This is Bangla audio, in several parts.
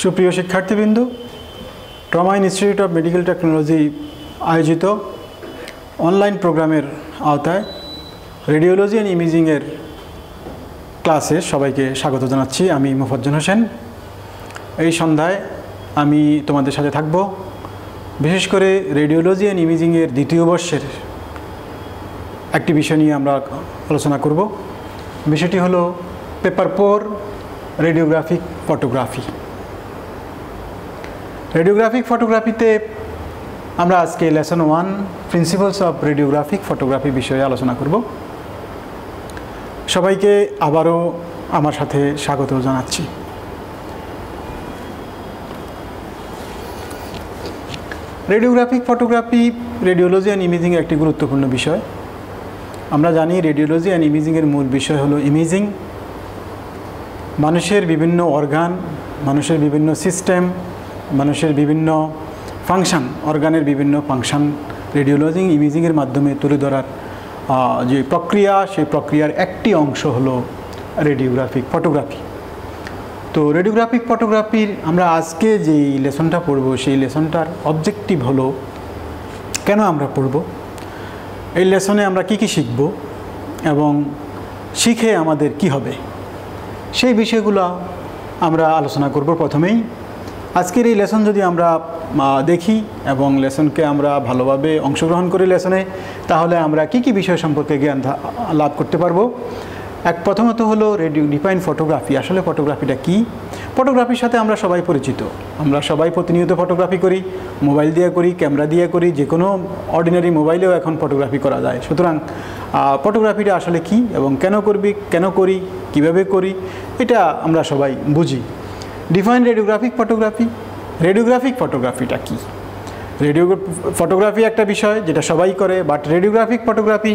সুপ্রিয় শিক্ষার্থীবৃন্দ trauma institute of medical technology আয়োজিত অনলাইন প্রোগ্রামের আওতায় রেডিওলজি অ্যান্ড ইমেজিংয়ের ক্লাসে সবাইকে স্বাগত জানাচ্ছি। আমি মুফজ্জন হোসেন। এই সন্ধ্যায় আমি তোমাদের সাথে থাকব। বিশেষ করে রেডিওলজি অ্যান্ড ইমেজিংয়ের দ্বিতীয় বর্ষের একটি বিষয় নিয়ে আমরা আলোচনা করব। বিষয়টি হলো paper four radiographic photography radiographic ফটোগ্রাফিতে আমরা আজকে lesson one principles of radiographic photography বিষয়ে আলোচনা করব। সবাইকে আবারও আমার সাথে স্বাগত জানাচ্ছি। Radiographic photography radiology and imaging একটি গুরুত্বপূর্ণ বিষয়। আমরা জানি রেডিওলজি অ্যান্ড ইমেজিংয়ের মূল বিষয় হলো ইমেজিং মানুষের বিভিন্ন অর্গান মানুষের বিভিন্ন সিস্টেম মানুষের বিভিন্ন ফাংশান, অর্গানের বিভিন্ন ফাংশান, রেডিওলজি, ইমেজিংয়ের মাধ্যমে তুলে ধরার যে প্রক্রিয়া, সেই প্রক্রিয়ার একটি অংশ হলো রেডিওগ্রাফিক ফটোগ্রাফি। তো রেডিওগ্রাফিক ফটোগ্রাফির আমরা আজকে যেই লেসনটা পড়ব, সেই লেসনটার অবজেক্টিভ হলো, কেন আমরা পড়ব? এই লেসনে আমরা কি কি শিখব এবং শিখে আমাদের কি হবে? সেই বিষয়গুলো আমরা আলোচনা করব প্রথমেই। আজকের এই লেসন যদি আমরা দেখি এবং লেসনকে আমরা ভালোভাবে অংশগ্রহণ করি লেসনে, তাহলে আমরা কি কি বিষয় সম্পর্কে জ্ঞান লাভ করতে পারব? এক প্রথমত হলো রেডিও, ডিফাইন ফটোগ্রাফি। আসলে ফটোগ্রাফিটা কি? ফটোগ্রাফির সাথে আমরা সবাই পরিচিত। আমরা সবাই প্রতিনিয়ত ফটোগ্রাফি করি, মোবাইল দিয়ে করি, ক্যামেরা দিয়ে করি যে কোনো অর্ডিনারি মোবাইলেও এখন ফটোগ্রাফি করা যায়। সুতরাং ফটোগ্রাফিটা আসলে কি এবং কেন করবি, কেন করি, কীভাবে করি, এটা আমরা সবাই বুঝি। ডিফাইন রেডিওগ্রাফিক ফটোগ্রাফি রেডিওগ্রাফিক ফটোগ্রাফিটা কি? রেডিও ফটোগ্রাফি একটা বিষয় যেটা সবাই করে বাট রেডিওগ্রাফিক ফটোগ্রাফি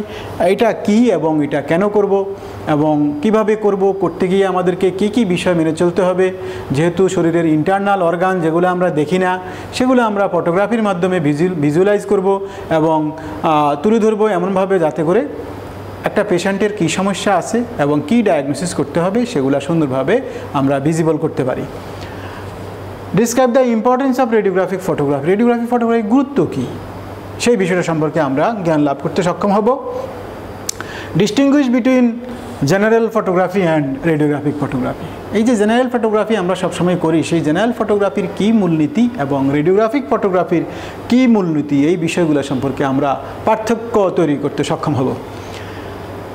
এটা কি এবং এটা কেন করব এবং কীভাবে করব, করতে গিয়ে আমাদেরকে কি কি বিষয় মেনে চলতে হবে, যেহেতু শরীরের ইন্টারনাল অর্গান যেগুলো আমরা দেখি না, সেগুলো আমরা ফটোগ্রাফির মাধ্যমে ভিজুয়ালাইজ করব এবং তুলে ধরবো এমনভাবে যাতে করে একটা পেশেন্টের কী সমস্যা আছে এবং কি ডায়াগনোসিস করতে হবে সেগুলো সুন্দরভাবে আমরা ভিজিবল করতে পারি। Describe the importance of radiographic photography radiographic ফটোগ্রাফির গুরুত্ব কী? সেই বিষয়টা সম্পর্কে আমরা জ্ঞান লাভ করতে সক্ষম হব। Distinguish between general photography and radiographic photography এই যে জেনারেল ফটোগ্রাফি আমরা সবসময় করি, সেই জেনারেল ফটোগ্রাফির কী মূলনীতি এবং রেডিওগ্রাফিক ফটোগ্রাফির কী মূলনীতি, এই বিষয়গুলো সম্পর্কে আমরা পার্থক্য তৈরি করতে সক্ষম হব।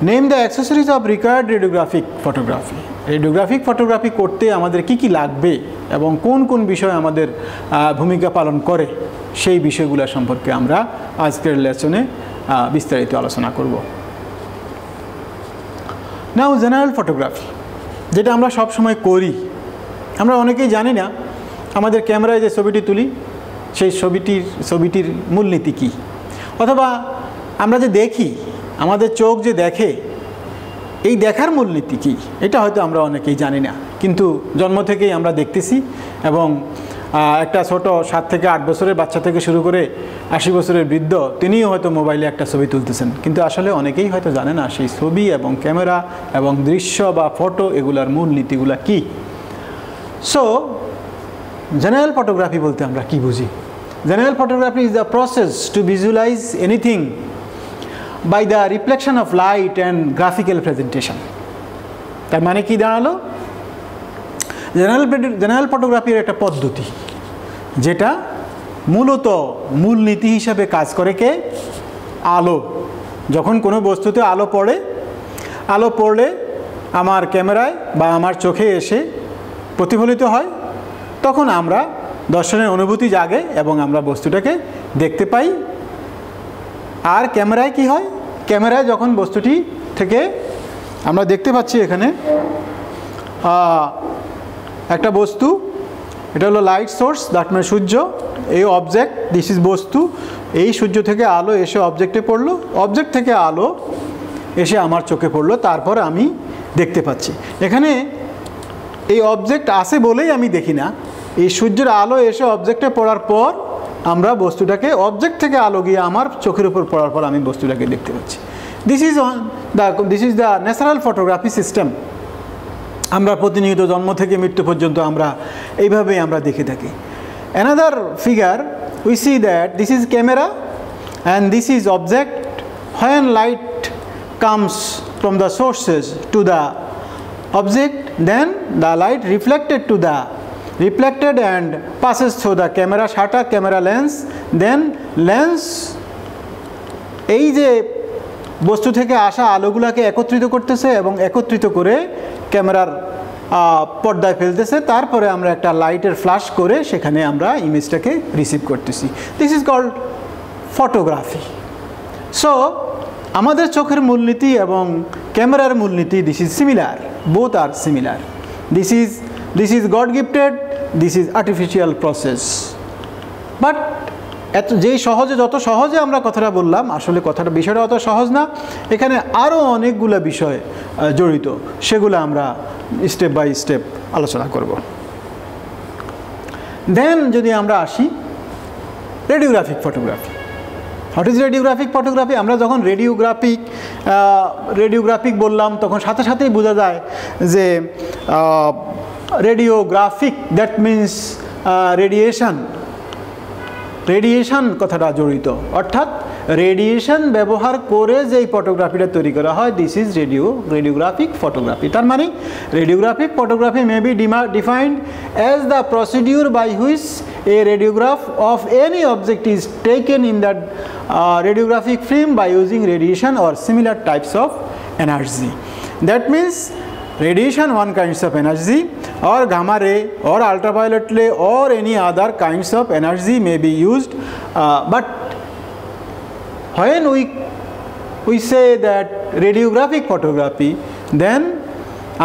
Name the accessories of required radiographic photography radiographic photography করতে আমাদের কি কি লাগবে এবং কোন কোন বিষয় আমাদের ভূমিকা পালন করে সেই বিষয়গুলো সম্পর্কে আমরা আজকের লেসনে বিস্তারিত আলোচনা করব। নাও জেনারেল ফটোগ্রাফি যেটা আমরা সব সময় করি, আমরা অনেকেই জানি না আমাদের ক্যামেরায় যে ছবিটি তুলি, সেই ছবিটির ছবিটির মূলনীতি কী? অথবা আমরা যে দেখি আমাদের চোখ যে দেখে, এই দেখার মূলনীতি কী? এটা হয়তো আমরা অনেকেই জানি না। কিন্তু জন্ম থেকেই আমরা দেখতেছি এবং একটা ছোট সাত থেকে আট বছরের বাচ্চা থেকে শুরু করে আশি বছরের বৃদ্ধ, তিনিও হয়তো মোবাইলে একটা ছবি তুলতেছেন। কিন্তু আসলে অনেকেই হয়তো জানে না সেই ছবি এবং ক্যামেরা এবং দৃশ্য বা ফটো এগুলার মূল নীতিগুলা কী। সো জেনারেল ফটোগ্রাফি বলতে আমরা কি বুঝি? General photography is the process to visualize anything by the reflection of light and graphical presentation তার মানে কি দাঁড়াল? জেনারেল জেনারেল ফটোগ্রাফির একটা পদ্ধতি, যেটা মূলত মূলনীতি হিসাবে কাজ করে কে? আলো। যখন কোনো বস্তুতে আলো পড়ে, আলো পড়লে আমার ক্যামেরায় বা আমার চোখে এসে প্রতিফলিত হয়। তখন আমরা দর্শনের অনুভূতি জাগে এবং আমরা বস্তুটাকে দেখতে পাই। আর ক্যামেরায় কি হয়? ক্যামেরায় যখন বস্তুটি থেকে আমরা দেখতে পাচ্ছি এখানে একটা বস্তু, এটা হলো লাইট সোর্স দ্যাট মানে সূর্য, এই অবজেক্ট দিস ইজ বস্তু, এই সূর্য থেকে আলো এসে অবজেক্টে পড়ল অবজেক্ট থেকে আলো এসে আমার চোখে পড়ল, তারপর আমি দেখতে পাচ্ছি। এখানে এই অবজেক্ট আসে বলেই আমি দেখি না। এই সূর্যের আলো এসে অবজেক্টে পড়ার পর আমরা বস্তুটাকে অবজেক্ট থেকে আলো গিয়ে আমার চোখের উপর পড়ার পর আমি বস্তুটাকে দেখতে পাচ্ছি। This is the this is the natural photography system আমরা প্রতিনিয়ত জন্ম থেকে মৃত্যু পর্যন্ত আমরা এইভাবেই আমরা দেখে থাকি। Another figure we see that this is camera and this is object when light comes from the sources to the object, then the light reflected to the reflected and passes through the camera, shutter, camera lens, then lens, এই যে বস্তু থেকে আসা আলোগুলাকে একত্রিত করতেছে এবং একত্রিত করে ক্যামেরার পর্দায় ফেলতেছে। তারপরে আমরা একটা লাইটের ফ্ল্যাশ করে সেখানে আমরা ইমেজটাকে রিসিভ করতেছি। This is called photography so আমাদের চোখের মূলনীতি এবং ক্যামেরার মূলনীতি this is similar both are similar this is this is god gifted this is artificial process but এত যেই সহজে, যত সহজে আমরা কথাটা বললাম, আসলে কথাটা, বিষয়টা অত সহজ না, এখানে আরও অনেকগুলো বিষয় জড়িত, সেগুলো আমরা স্টেপ বাই স্টেপ আলোচনা করব। দেন যদি আমরা আসি radiographic photography what is radiographic photography আমরা যখন রেডিওগ্রাফিক রেডিওগ্রাফিক বললাম, তখন সাথে সাথেই বোঝা যায় যে radiographic that means radiation radiation কথাটা জড়িত। অর্থাৎ রেডিয়েশন ব্যবহার করে যেই ফটোগ্রাফিটা তৈরি করা হয় this is radio radiographic photography তার মানে radiographic photography may be defined as the procedure by which a radiograph of any object is taken in that radiographic film by using radiation or similar types of energy that means radiation one kinds of energy or gamma ray or ultraviolet ray or any other kinds of energy may be used uh, but when we we say that radiographic photography then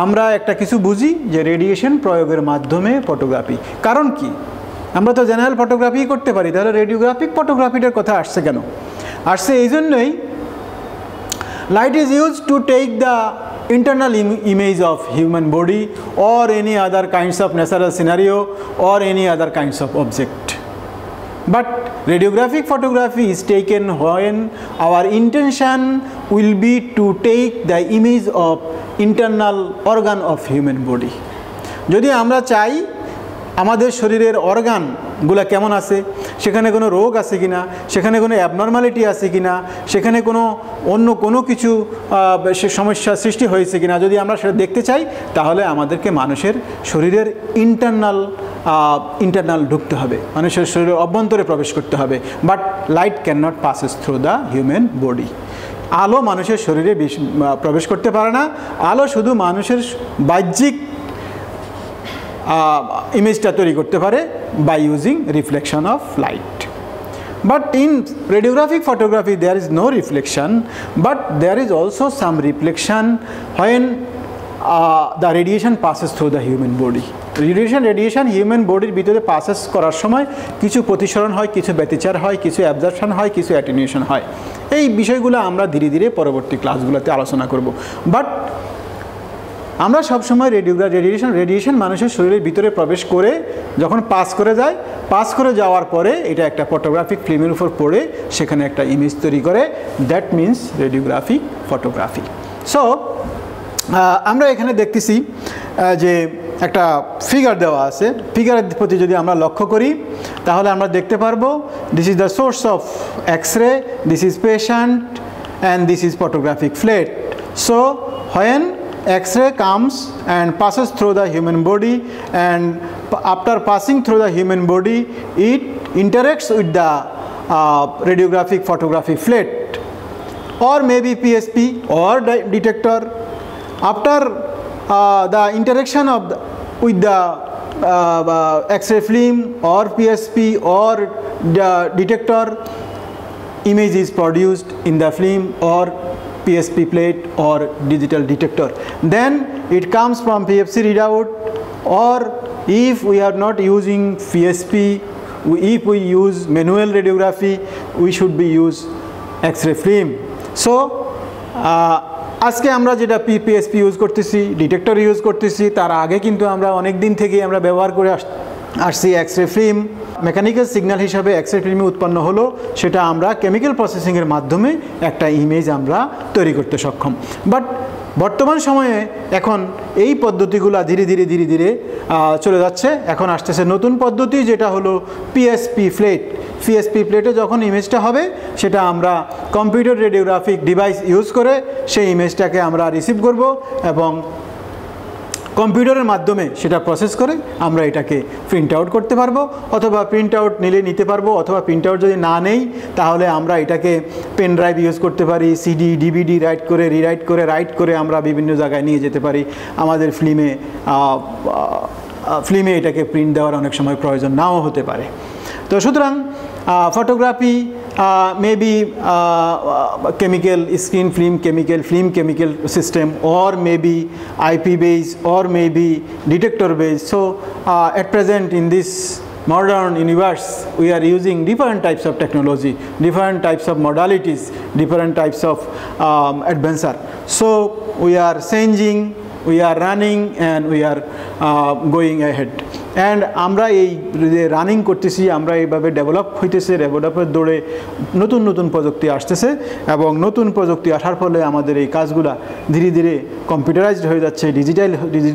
আমরা একটা কিছু বুঝি যে রেডিয়েশন প্রয়োগের মাধ্যমে ফটোগ্রাফি কারণ কি আমরা তো জেনারেল ফটোগ্রাফি করতে পারি তাহলে রেডিওগ্রাফিক ফটোগ্রাফিটার কথা আসছে কেন আসছে এই জন্যই light is use to take the internal Im image of human body or any other kinds of natural scenario or any other kinds of object. But radiographic photography is taken when our intention will be to take the image of internal organ of human body. যদি আমরা চাই আমাদের শরীরের অর্গানগুলো কেমন আছে সেখানে কোনো রোগ আছে কি না সেখানে কোনো অ্যাবনর্মালিটি আছে কি না সেখানে কোনো অন্য কোনো কিছু সমস্যা সৃষ্টি হয়েছে কি না যদি আমরা সেটা দেখতে চাই, তাহলে আমাদেরকে মানুষের শরীরের ইন্টারনাল ইন্টারনাল ঢুকতে হবে। মানুষের শরীরের অভ্যন্তরে প্রবেশ করতে হবে। But light can not passes through the human body আলো মানুষের শরীরে প্রবেশ করতে পারে না। আলো শুধু মানুষের বাহ্যিক ইমেজটা তৈরি করতে পারে by using reflection of light but in radiographic photography is no reflection but there is also some reflection when uh, the radiation passes through the human body. Radiation radiation human বডির ভিতরে পাসেস করার সময় কিছু প্রতিসরণ হয় কিছু ব্যতিচার হয় কিছু অ্যাবজারশন হয় কিছু অ্যাটেনিউশন হয়। এই বিষয়গুলো আমরা ধীরে ধীরে পরবর্তী ক্লাসগুলোতে আলোচনা করব। বাট আমরা সবসময় রেডিওগ্রা রেডিয়েশন রেডিয়েশন মানুষের শরীরের ভিতরে প্রবেশ করে যখন পাস করে যায় পাস করে যাওয়ার পরে এটা একটা ফটোগ্রাফিক ফিল্মের উপর পড়ে সেখানে একটা ইমেজ তৈরি করে। That means radiographic photography so আমরা এখানে দেখতেছি যে একটা ফিগার দেওয়া আছে। ফিগারের প্রতি যদি আমরা লক্ষ্য করি, তাহলে আমরা দেখতে পারব this is the source of X-ray this is patient and this is photographic plate so when X-ray comes and passes through the human body and after passing through the human body it interacts with the uh, radiographic photographic plate or maybe PSP or detector. After uh, the interaction of the, with the uh, X-ray film or PSP or the detector image is produced in the film or PSP plate or digital detector. Then it comes from PFC readout or if we are not using PSP, if we use manual radiography, we should be use X-ray film. So, uh, আজকে আমরা যেটা পিপিএসপি ইউজ করতেছি ডিটেক্টর ইউজ করতেছি তার আগে কিন্তু আমরা অনেক দিন থেকে আমরা ব্যবহার করে আসছি এক্সরে ফিল্ম মেকানিক্যাল সিগন্যাল হিসাবে এক্সরে ফিল্মে উৎপন্ন হলো। সেটা আমরা কেমিক্যাল প্রসেসিংয়ের মাধ্যমে একটা ইমেজ আমরা তৈরি করতে সক্ষম। বাট বর্তমান সময়ে এখন এই পদ্ধতিগুলো ধীরে ধীরে ধীরে ধীরে চলে যাচ্ছে। এখন আসতেছে নতুন পদ্ধতি, যেটা হলো পিএসপি ফ্লেট পিএসপি প্লেটে যখন ইমেজটা হবে, সেটা আমরা কম্পিউটার রেডিওগ্রাফিক ডিভাইস ইউজ করে সেই ইমেজটাকে আমরা রিসিভ করব এবং কম্পিউটারের মাধ্যমে সেটা প্রসেস করে আমরা এটাকে প্রিন্ট আউট করতে পারব, অথবা প্রিন্ট আউট নিলে নিতে পারব, অথবা প্রিন্ট আউট যদি না নেই, তাহলে আমরা এটাকে পেন ড্রাইভ ইউজ করতে পারি সিডি ডিভিডি রাইট করে রিরাইট করে রাইট করে আমরা বিভিন্ন জায়গায় নিয়ে যেতে পারি। আমাদের ফিল্মে ফিল্মে এটাকে প্রিন্ট দেওয়ার অনেক সময় প্রয়োজন নাও হতে পারে। তো সুতরাং photography maybe uh, chemical screen film chemical film chemical system or maybe IP base or maybe detector base. So uh, at present in this modern universe we are using different types of technology different types of modalities different types of um, so we are changing we are running and we are uh, going ahead and আমরা এই যে রানিং করতেছি, আমরা এইভাবে ডেভেলপ হইতেছে ডেভেলপের দৌড়ে নতুন নতুন প্রযুক্তি আসতেছে এবং নতুন প্রযুক্তি আসার ফলে আমাদের এই কাজগুলা ধীরে ধীরে কম্পিউটারাইজড হয়ে যাচ্ছে ডিজিটাল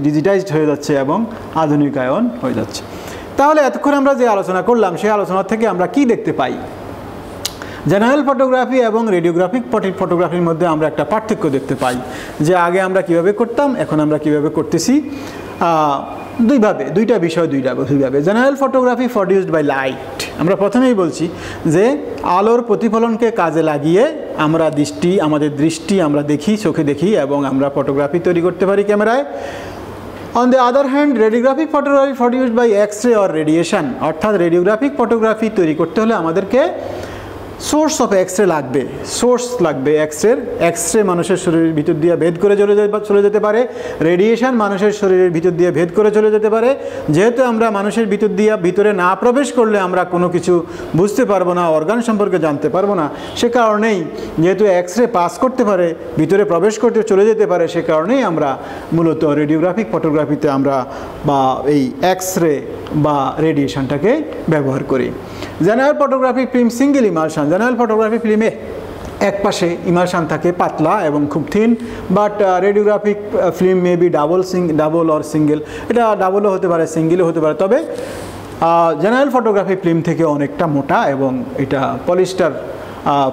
ডিজিটাইজড হয়ে যাচ্ছে এবং আধুনিকায়ন হয়ে যাচ্ছে। তাহলে এতক্ষণ আমরা যে আলোচনা করলাম, সেই আলোচনা থেকে আমরা কি দেখতে পাই? জেনারেল ফটোগ্রাফি এবং রেডিওগ্রাফিক ফটোগ্রাফির মধ্যে আমরা একটা পার্থক্য দেখতে পাই, যে আগে আমরা কীভাবে করতাম, এখন আমরা কীভাবে করতেছি। দুইভাবে, দুইটা বিষয়, দুইটা দুইভাবে। General photography produced by light আমরা প্রথমেই বলছি যে আলোর প্রতিফলনকে কাজে লাগিয়ে আমরা দৃষ্টি, আমাদের দৃষ্টি আমরা দেখি, চোখে দেখি এবং আমরা ফটোগ্রাফি তৈরি করতে পারি ক্যামেরায়। On the other hand radiographic photography produced by X-ray or radiation অর্থাৎ রেডিওগ্রাফিক ফটোগ্রাফি তৈরি করতে হলে আমাদেরকে সোর্স অফ এক্স রে লাগবে। সোর্স লাগবে এক্স রের এক্স রে মানুষের শরীরের ভিতর দিয়ে ভেদ করে চলে চলে যেতে পারে। রেডিয়েশন মানুষের শরীরের ভিতর দিয়ে ভেদ করে চলে যেতে পারে। যেহেতু আমরা মানুষের ভিতর দিয়ে ভিতরে না প্রবেশ করলে আমরা কোনো কিছু বুঝতে পারব না অর্গান সম্পর্কে জানতে পারব না। সে কারণেই যেহেতু এক্স রে পাস করতে পারে, ভিতরে প্রবেশ করতে চলে যেতে পারে, সে কারণেই আমরা মূলত রেডিওগ্রাফিক ফটোগ্রাফিতে আমরা বা এই এক্স রে বা রেডিয়েশনটাকে ব্যবহার করি। General photography film single emulsion general photography ফিল্মে এক পাশে ইমার্শান থাকে পাতলা এবং খুব thin but radiographic film may be double sing double or single এটা ডাবলও হতে পারে সিঙ্গেলও হতে পারে, তবে জেনারেল ফটোগ্রাফি ফিল্ম থেকে অনেকটা মোটা এবং এটা পলিস্টার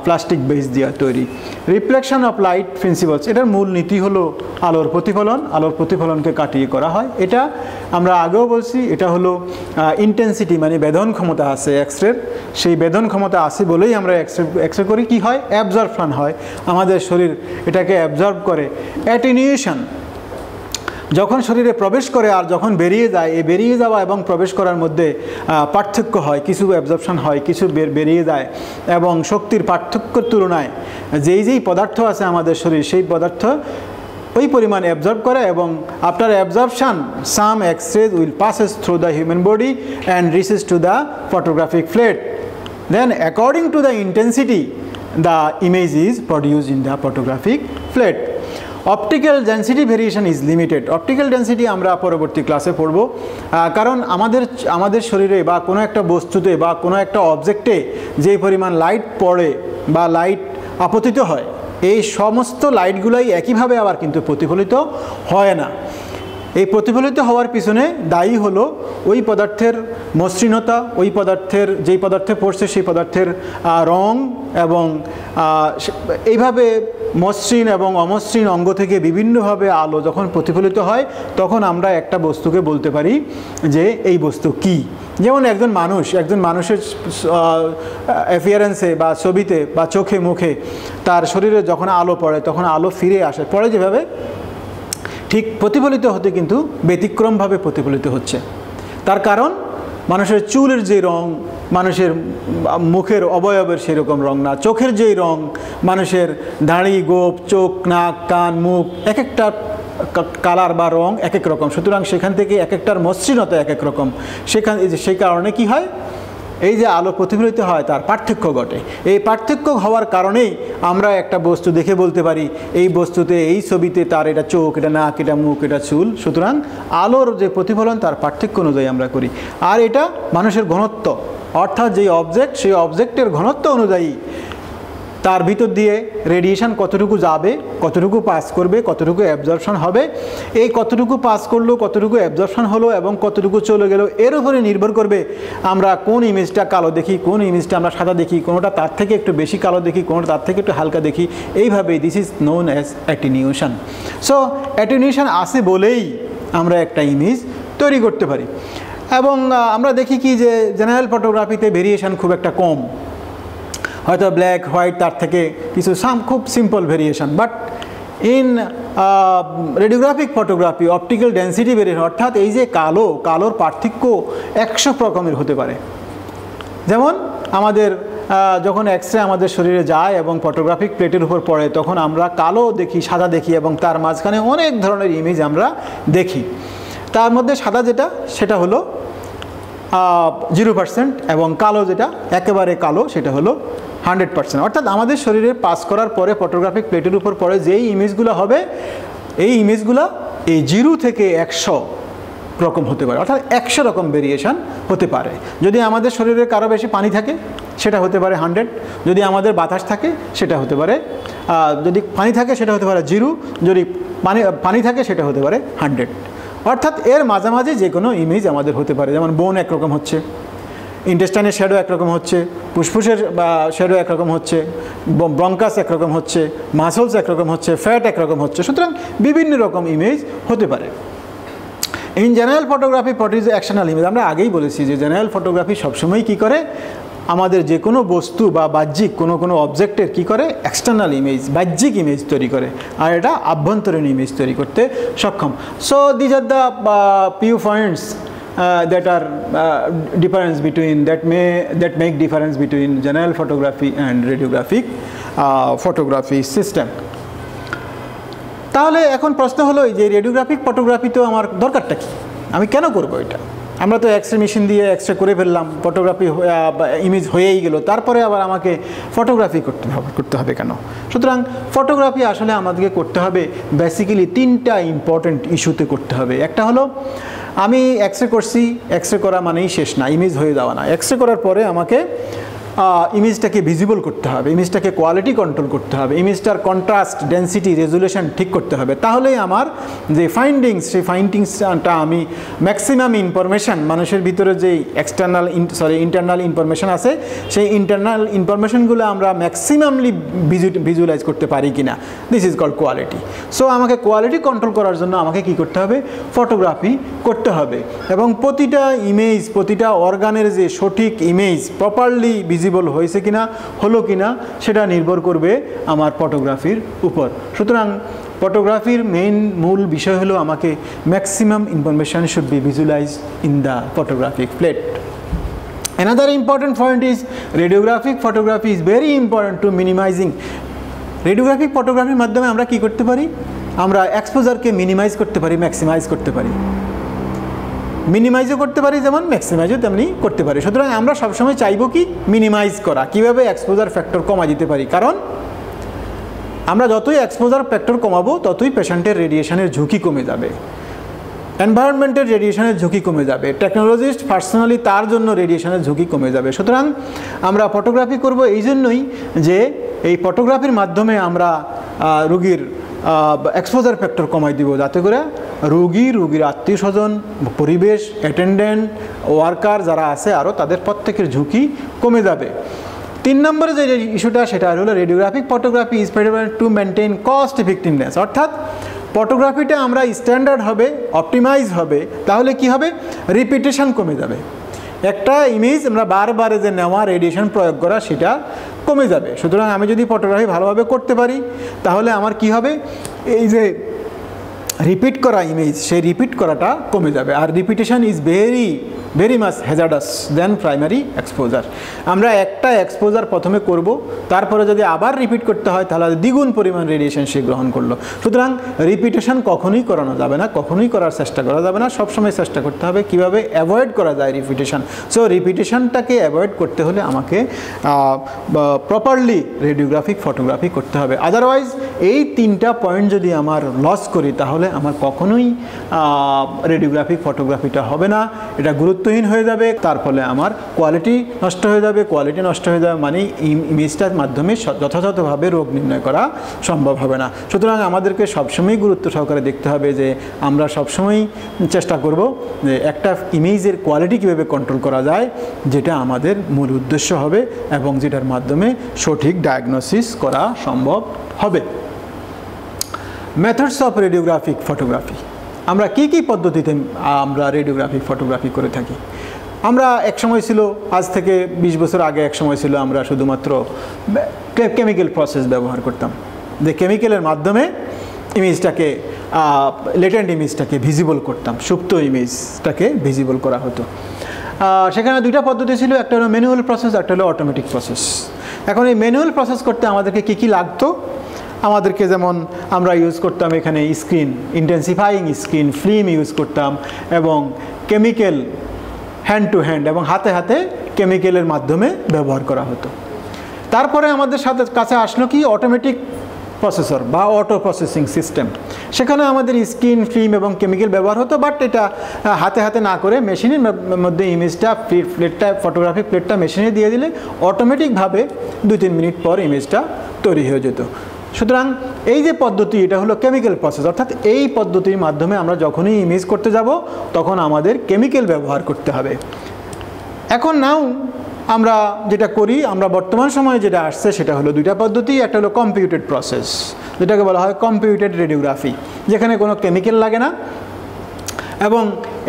প্লাস্টিক বেস দিয়ে তৈরি। রিফ্লেকশন অফ লাইট প্রিন্সিপালস এটার মূল নীতি হলো আলোর প্রতিফলন। আলোর প্রতিফলনকে কাটিয়ে করা হয়। এটা আমরা আগেও বলছি, এটা হলো ইন্টেন্সিটি মানে বেদন ক্ষমতা আছে এক্সরের সেই বেদন ক্ষমতা আছে বলেই আমরা এক্সরে এক্সরে করি। কী হয়? অ্যাবজর্বশন হয়। আমাদের শরীর এটাকে অ্যাবজর্ব করে। অ্যাটিনিউশন যখন শরীরে প্রবেশ করে আর যখন বেরিয়ে যায়, এই বেরিয়ে যাওয়া এবং প্রবেশ করার মধ্যে পার্থক্য হয়, কিছু অ্যাবজর্পশন হয়, কিছু বেরিয়ে যায় এবং শক্তির পার্থক্যর তুলনায় যেই যেই পদার্থ আছে আমাদের শরীর, সেই পদার্থ ওই পরিমাণ অ্যাবজর্ব করে এবং after absorption some X-rays will passes through the human body and reaches to the photographic plate then according to the intensity the image is produce in the photographic plate optical density variation is limited optical density আমরা পরবর্তী ক্লাসে পড়ব। কারণ আমাদের আমাদের শরীরে বা কোনো একটা বস্তুতে বা কোনো একটা অবজেক্টে যে পরিমাণ লাইট পড়ে বা লাইট আপতিত হয়, এই সমস্ত লাইটগুলোই একইভাবে আবার কিন্তু প্রতিফলিত হয় না। এই প্রতিফলিত হওয়ার পিছনে দায়ী হলো ওই পদার্থের মসৃণতা, ওই পদার্থের, যেই পদার্থে পড়ছে সেই পদার্থের রং এবং এইভাবে মসৃণ এবং অমসৃণ অঙ্গ থেকে বিভিন্নভাবে আলো যখন প্রতিফলিত হয়, তখন আমরা একটা বস্তুকে বলতে পারি যে এই বস্তু কি? যেমন একজন মানুষ, একজন মানুষের অ্যাফিয়ারেন্সে বা ছবিতে বা চোখে, মুখে তার শরীরে যখন আলো পড়ে, তখন আলো ফিরে আসে। পড়ে যেভাবে ঠিক প্রতিফলিত হতে কিন্তু ব্যতিক্রমভাবে প্রতিফলিত হচ্ছে। তার কারণ মানুষের চুলের যে রং, মানুষের মুখের অবয়বের সেরকম রং না। চোখের যেই রং, মানুষের দাড়ি, গোপ, চোখ, নাক, কান, মুখ এক একটা কালার বা রং এক এক রকম। সুতরাং সেখান থেকে এক একটার মসৃণতা এক এক রকম। সেখান সেই কারণে কি হয়? এই যে আলো প্রতিফলিত হয়, তার পার্থক্য ঘটে। এই পার্থক্য হওয়ার কারণেই আমরা একটা বস্তু দেখে বলতে পারি, এই বস্তুতে, এই ছবিতে তার এটা চোখ, এটা নাক, এটা মুখ, এটা চুল। সুতরাং আলোর যে প্রতিফলন, তার পার্থক্য অনুযায়ী আমরা করি। আর এটা মানুষের ঘনত্ব। অর্থাৎ যেই অবজেক্ট সেই অবজেক্টের ঘনত্ব অনুযায়ী তার ভিতর দিয়ে রেডিয়েশন কতটুকু যাবে, কতটুকু পাস করবে, কতটুকু অ্যাবজর্পশন হবে। এই কতটুকু পাস করল, কতটুকু অ্যাবজর্পশন হলো এবং কতটুকু চলে গেল, এর উপরে নির্ভর করবে আমরা কোন ইমেজটা কালো দেখি, কোন ইমেজটা আমরা সাদা দেখি, কোনোটা তার থেকে একটু বেশি কালো দেখি, কোনোটা তার থেকে একটু হালকা দেখি। এইভাবেই this is known as attenuation so attenuation আসে বলেই আমরা একটা ইমেজ তৈরি করতে পারি। এবং আমরা দেখি কি যে জেনারেল ফটোগ্রাফিতে ভেরিয়েশন খুব একটা কম। হয়তো ব্ল্যাক হোয়াইট তার থেকে কিছু সাম খুব simple variation but in radiographic photography optical density variation অর্থাৎ এই যে কালো, কালোর পার্থক্য একশো রকমের হতে পারে। যেমন আমাদের যখন এক্স আমাদের শরীরে যায় এবং ফটোগ্রাফিক প্লেটের উপর পড়ে, তখন আমরা কালো দেখি, সাদা দেখি এবং তার মাঝখানে অনেক ধরনের ইমেজ আমরা দেখি। তার মধ্যে সাদা যেটা, সেটা হলো জিরো পার্সেন্ট এবং কালো যেটা, একেবারে কালো, সেটা হলো হান্ড্রেড পার্সেন্ট অর্থাৎ আমাদের শরীরে পাস করার পরে ফটোগ্রাফিক প্লেটের উপর পরে যেই ইমেজগুলো হবে, এই ইমেজগুলো এই জিরো থেকে একশো রকম হতে পারে। অর্থাৎ একশো রকম ভেরিয়েশান হতে পারে। যদি আমাদের শরীরে কারও বেশি পানি থাকে, সেটা হতে পারে হান্ড্রেড যদি আমাদের বাতাস থাকে, সেটা হতে পারে যদি পানি থাকে, সেটা হতে পারে জিরো। যদি পানি পানি থাকে, সেটা হতে পারে হান্ড্রেড অর্থাৎ এর মাঝামাঝি যে কোনো ইমেজ আমাদের হতে পারে। যেমন বোন একরকম হচ্ছে ইন্টেস্টাইনের শ্যাডো একরকম হচ্ছে, ফুসফুসের, বা শ্যাডো একরকম হচ্ছে ব্রঙ্কাস একরকম হচ্ছে মাসলস একরকম হচ্ছে ফ্যাট একরকম হচ্ছে। সুতরাং বিভিন্ন রকম ইমেজ হতে পারে। In general photography produce actual image আমরা আগেই বলেছি যে জেনারেল ফটোগ্রাফি সবসময় কী করে? আমাদের যে কোনো বস্তু বা বাহ্যিক কোনো কোনো অবজেক্টের কি করে? এক্সটার্নাল ইমেজ বাহ্যিক ইমেজ তৈরি করে। আর এটা আভ্যন্তরীণ ইমেজ তৈরি করতে সক্ষম। So these are the few points that are difference between that may that make difference between general photography and radiographic photography system তাহলে এখন প্রশ্ন হলো যে রেডিওগ্রাফিক ফটোগ্রাফি তো আমার দরকারটা কি? আমি কেন করব এটা? আমরা তো এক্স রে মেশিন দিয়ে এক্স রে করে ফেললাম ফটোগ্রাফি ইমেজ হয়েই গেল। তারপরে আবার আমাকে ফটোগ্রাফি করতে হবে করতে হবে কেন? সুতরাং ফটোগ্রাফি আসলে আমাদেরকে করতে হবে বেসিক্যালি তিনটা ইম্পর্টেন্ট ইস্যুতে করতে হবে। একটা হলো, আমি এক্স রে করছি এক্স রে করা মানেই শেষ না ইমেজ হয়ে যাওয়া না। এক্স রে করার পরে আমাকে ইমেজটাকে ভিজিবল করতে হবে ইমেজটাকে কোয়ালিটি কন্ট্রোল করতে হবে ইমেজটার কন্ট্রাস্ট ডেন্সিটি রেজুলেশন ঠিক করতে হবে। তাহলেই আমার যে ফাইন্ডিংস সেই ফাইন্ডিংসটা আমি ম্যাক্সিমাম ইনফরমেশান মানুষের ভিতরে যে এক্সটার্নাল সরি ইন্টারনাল ইনফরমেশান আছে, সেই ইন্টারনাল ইনফরমেশানগুলো আমরা ম্যাক্সিমামলি ভিজুয়ালাইজ করতে পারি কি না this is call quality so আমাকে কোয়ালিটি কন্ট্রোল করার জন্য আমাকে কি করতে হবে? ফটোগ্রাফি করতে হবে। এবং প্রতিটা ইমেজ প্রতিটা অর্গানের যে সঠিক ইমেজ প্রপারলি ভিজিবল ভিজিবল হয়েছে কিনা, হলো কিনা, সেটা নির্ভর করবে আমার ফটোগ্রাফির উপর। সুতরাং ফটোগ্রাফির মেইন মূল বিষয় হলো আমাকে maximum information should be visualize in the photographic plate Another important point is radiographic photography is very important to minimizing. Radiographic ফটোগ্রাফির মাধ্যমে আমরা কি করতে পারি? আমরা এক্সপোজারকে মিনিমাইজ করতে পারি ম্যাক্সিমাইজ করতে পারি। মিনিমাইজও করতে পারি, যেমন ম্যাক্সিমাইজও তেমনি করতে পারি। সুতরাং আমরা সবসময় চাইব কি? মিনিমাইজ করা। কীভাবে এক্সপোজার ফ্যাক্টর কমা দিতে পারি? কারণ আমরা যতই এক্সপোজার ফ্যাক্টর কমাবো, ততই পেশেন্টের রেডিয়েশনের ঝুঁকি কমে যাবে। এনভায়রনমেন্টের রেডিয়েশনের ঝুঁকি কমে যাবে। টেকনোলজিস্ট পার্সোনালি তার জন্য রেডিয়েশনের ঝুঁকি কমে যাবে। সুতরাং আমরা ফটোগ্রাফি করব এই জন্যই যে এই ফটোগ্রাফির মাধ্যমে আমরা রুগীর এক্সপোজার ফ্যাক্টর কমাই দিব। যাতে করে রুগী, রুগীর আত্মীয় স্বজন পরিবেশ অ্যাটেন্ডেন্ট ওয়ার্কার যারা আছে আরও তাদের প্রত্যেকের ঝুঁকি কমে যাবে। তিন নম্বরে যে ইস্যুটা সেটা হলো radiographic photography is to maintain cost effectiveness অর্থাৎ ফটোগ্রাফিটা আমরা স্ট্যান্ডার্ড হবে অপটিমাইজ হবে, তাহলে কি হবে? রিপিটেশন কমে যাবে। একটা ইমেজ আমরা বারবার যে নেওয়া রেডিয়েশন প্রয়োগ করা, সেটা কমে যাবে। সুতরাং আমি যদি ফটোগ্রাফি ভালোভাবে করতে পারি, তাহলে আমার কি হবে? এই যে রিপিট করা ইমেজ সেই রিপিট করাটা কমে যাবে। আর repetition is very very much hazardous then primary exposure আমরা একটা এক্সপোজার প্রথমে করব, তারপরে যদি আবার রিপিট করতে হয়, তাহলে দ্বিগুণ পরিমাণ রেডিয়েশন সে গ্রহণ করল। সুতরাং রিপিটেশন কখনোই করানো যাবে না, কখনোই করার চেষ্টা করা যাবে না, সবসময় চেষ্টা করতে হবে কীভাবে অ্যাভয়েড করা যায় রিপিটেশন সো রিপিটেশনটাকে অ্যাভয়েড করতে হলে আমাকে প্রপারলি রেডিওগ্রাফিক ফটোগ্রাফি করতে হবে। আদারওয়াইজ এই তিনটা পয়েন্ট যদি আমার লস করি, তাহলে আমার কখনোই রেডিওগ্রাফিক ফটোগ্রাফিটা হবে না। এটা গুরুত্বহীন হয়ে যাবে, তার ফলে আমার কোয়ালিটি নষ্ট হয়ে যাবে। কোয়ালিটি নষ্ট হয়ে যাবে মানে ইমেজটার মাধ্যমে যথাযথভাবে রোগ নির্ণয় করা সম্ভব হবে না। সুতরাং আমাদেরকে সবসময় গুরুত্ব সহকারে দেখতে হবে যে, আমরা সবসময় চেষ্টা করব যে, একটা ইমেজের কোয়ালিটি কীভাবে কন্ট্রোল করা যায়, যেটা আমাদের মূল উদ্দেশ্য হবে এবং যেটার মাধ্যমে সঠিক ডায়াগনোসিস করা সম্ভব হবে। মেথডস অফ রেডিওগ্রাফিক ফটোগ্রাফি আমরা কি কি পদ্ধতিতে আমরা রেডিওগ্রাফিক ফটোগ্রাফি করে থাকি? আমরা এক সময় ছিল, আজ থেকে ২০ বছর আগে এক সময় ছিল আমরা শুধুমাত্র কেমিক্যাল প্রসেস ব্যবহার করতাম। যে কেমিক্যালের মাধ্যমে ইমেজটাকে লেটেন্ট ইমেজটাকে ভিজিবল করতাম, সুপ্ত ইমেজটাকে ভিজিবল করা হতো। সেখানে দুইটা পদ্ধতি ছিল, একটা হলো ম্যানুয়াল প্রসেস একটা হলো অটোমেটিক প্রসেস এখন এই ম্যানুয়াল প্রসেস করতে আমাদেরকে কী কী লাগতো? আমাদেরকে যেমন আমরা ইউজ করতাম এখানে screen intensifying screen film use করতাম এবং কেমিক্যাল হ্যান্ড টু হ্যান্ড এবং হাতে হাতে কেমিক্যালের মাধ্যমে ব্যবহার করা হতো। তারপরে আমাদের সাথে কাছে আসলো কি? অটোমেটিক প্রসেসর বা অটো প্রসেসিং সিস্টেম সেখানে আমাদের স্ক্রিন ফিল্ম এবং কেমিক্যাল ব্যবহার হতো বাট এটা হাতে হাতে না করে মেশিনের মধ্যে ইমেজটা প্লেটটা ফটোগ্রাফি প্লেটটা মেশিনে দিয়ে দিলে অটোমেটিকভাবে দু তিন মিনিট পর ইমেজটা তৈরি হয়ে যেত। সুতরাং এই যে পদ্ধতি, এটা হলো কেমিক্যাল প্রসেস অর্থাৎ এই পদ্ধতির মাধ্যমে আমরা যখনই ইমেজ করতে যাব, তখন আমাদের কেমিক্যাল ব্যবহার করতে হবে। এখন নাও আমরা যেটা করি, আমরা বর্তমান সময়ে যেটা আসছে, সেটা হলো দুইটা পদ্ধতি, একটা হলো কম্পিউটেড প্রসেস যেটাকে বলা হয় কম্পিউটেড রেডিওগ্রাফি যেখানে কোনো কেমিক্যাল লাগে না, এবং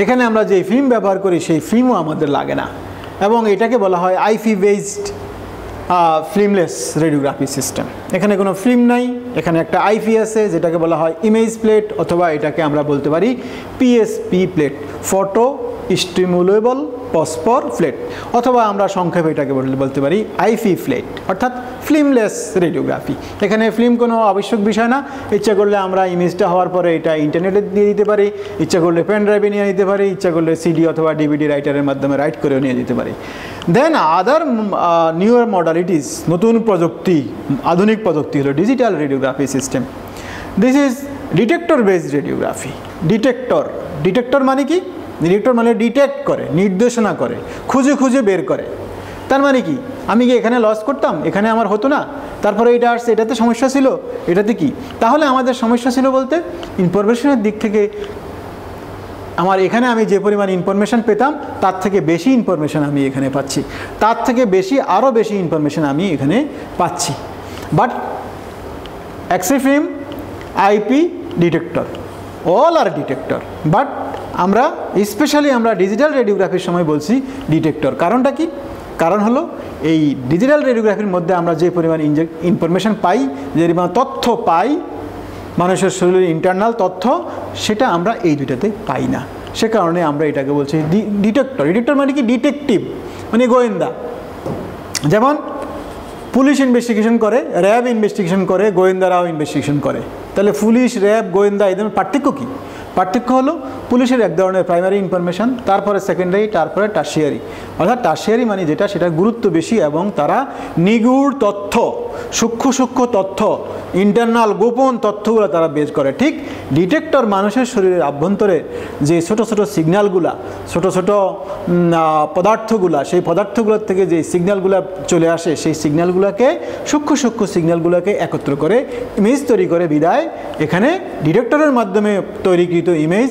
এখানে আমরা যে ফিল্ম ব্যবহার করি, সেই ফিল্মও আমাদের লাগে না, এবং এটাকে বলা হয় আইফি বেসড ফিল্মলেস রেডিওগ্রাফি সিস্টেম। এখানে কোনো ফিল্ম নাই, এখানে একটা আইপি আছে, যেটাকে বলা হয় ইমেজ প্লেট অথবা এটাকে আমরা বলতে পারি PSP plate photo stimulable phosphor plate, অথবা আমরা সংক্ষেপে এটাকে বলতে পারি আইফি ফ্লেট, অর্থাৎ ফিল্মলেস রেডিওগ্রাফি। এখানে ফিল্ম কোনো আবশ্যক বিষয় না, ইচ্ছা করলে আমরা ইমেজটা হওয়ার পরে এটা ইন্টারনেটে দিয়ে দিতে পারি, ইচ্ছা করলে পেন ড্রাইভে নিয়ে নিতে পারি, ইচ্ছা করলে সিডি অথবা ডিভিডি রাইটারের মাধ্যমে রাইট করেও নিয়ে দিতে পারি। দেন আদার নিউয়ার মডালিটিস নতুন প্রযুক্তি, আধুনিক প্রযুক্তি হলো digital radiography system this is detector based radiography detector detector মানে কি? ডিটেক্টর মানে ডিটেক্ট করে, নির্দেশনা করে, খুঁজে খুঁজে বের করে। তার মানে কি? আমি কি এখানে লস করতাম? এখানে আমার হতো না? তারপরে এটা আসছে, এটাতে সমস্যা ছিল? এটাতে কি? তাহলে আমাদের সমস্যা ছিল বলতে ইনফরমেশনের দিক থেকে আমার এখানে আমি যে পরিমাণ ইনফরমেশন পেতাম, তার থেকে বেশি ইনফরমেশন আমি এখানে পাচ্ছি। তার থেকে বেশি আরও বেশি ইনফরমেশন আমি এখানে পাচ্ছি। But film IP detector all are detector but আমরা স্পেশালি আমরা ডিজিটাল রেডিওগ্রাফির সময় বলছি ডিটেক্টর কারণটা কি? কারণ হলো, এই ডিজিটাল রেডিওগ্রাফির মধ্যে আমরা যে পরিমাণ ইনফরমেশন পাই, যে পরিমাণ তথ্য পাই, মানুষের শরীরের ইন্টারনাল তথ্য, সেটা আমরা এই দুইটাতে পাই না। সে কারণে আমরা এটাকে বলছি ডিটেক্টর ডিটেক্টর মানে কি? ডিটেকটিভ মানে গোয়েন্দা। যেমন, পুলিশ ইনভেস্টিগেশন করে, র্যাব ইনভেস্টিগেশন করে, গোয়েন্দারাও ইনভেস্টিগেশন করে। তাহলে পুলিশ, র্যাব, গোয়েন্দা, এদের পার্থক্য কী? পার্থক্য হলো পুলিশের এক ধরনের প্রাইমারি ইনফরমেশান তারপরে সেকেন্ডারি তারপরে টার্সিয়ারি অর্থাৎ টার্সিয়ারি মানে যেটা সেটা গুরুত্ব বেশি এবং তারা নিগুড় তথ্য সূক্ষ্ম সূক্ষ্ম তথ্য ইন্টারনাল গোপন তথ্যগুলো তারা বের করে। ঠিক ডিটেক্টর মানুষের শরীরের আভ্যন্তরে যে ছোট ছোট সিগন্যালগুলা ছোট ছোট পদার্থগুলা, সেই পদার্থগুলোর থেকে যে সিগন্যালগুলো চলে আসে, সেই সিগন্যালগুলোকে সূক্ষ্ম সূক্ষ্ম সিগন্যালগুলোকে একত্র করে ইমেজ তৈরি করে বিদায়। এখানে ডিটেক্টরের মাধ্যমে তৈরিকৃত ইমেজ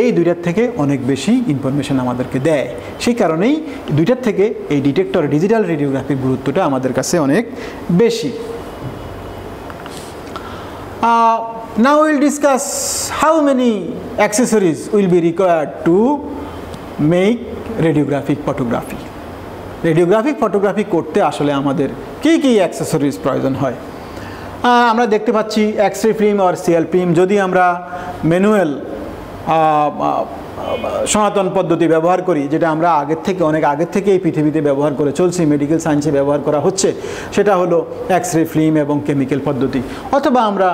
এই দুইটার থেকে অনেক বেশি ইনফরমেশন আমাদেরকে দেয়। সেই কারণেই দুইটার থেকে এই ডিটেক্টর ডিজিটাল রেডিওগ্রাফির গুরুত্বটা আমাদের কাছে অনেক বেশি। Uh, now will discuss how many accessories will be required to make radiographic photography. Radiographic photography করতে আসলে আমাদের কী কী অ্যাক্সেসরিজ প্রয়োজন হয় আমরা দেখতে পাচ্ছি এক্স রে ফিল্ম আর সিএল ফিল্ম যদি আমরা ম্যানুয়াল সনাতন পদ্ধতি ব্যবহার করি, যেটা আমরা আগের থেকে, অনেক আগের থেকে এই পৃথিবীতে ব্যবহার করে চলছি মেডিকেল সায়েন্সে ব্যবহার করা হচ্ছে, সেটা হলো এক্স রে ফিল্ম এবং কেমিক্যাল পদ্ধতি। অথবা আমরা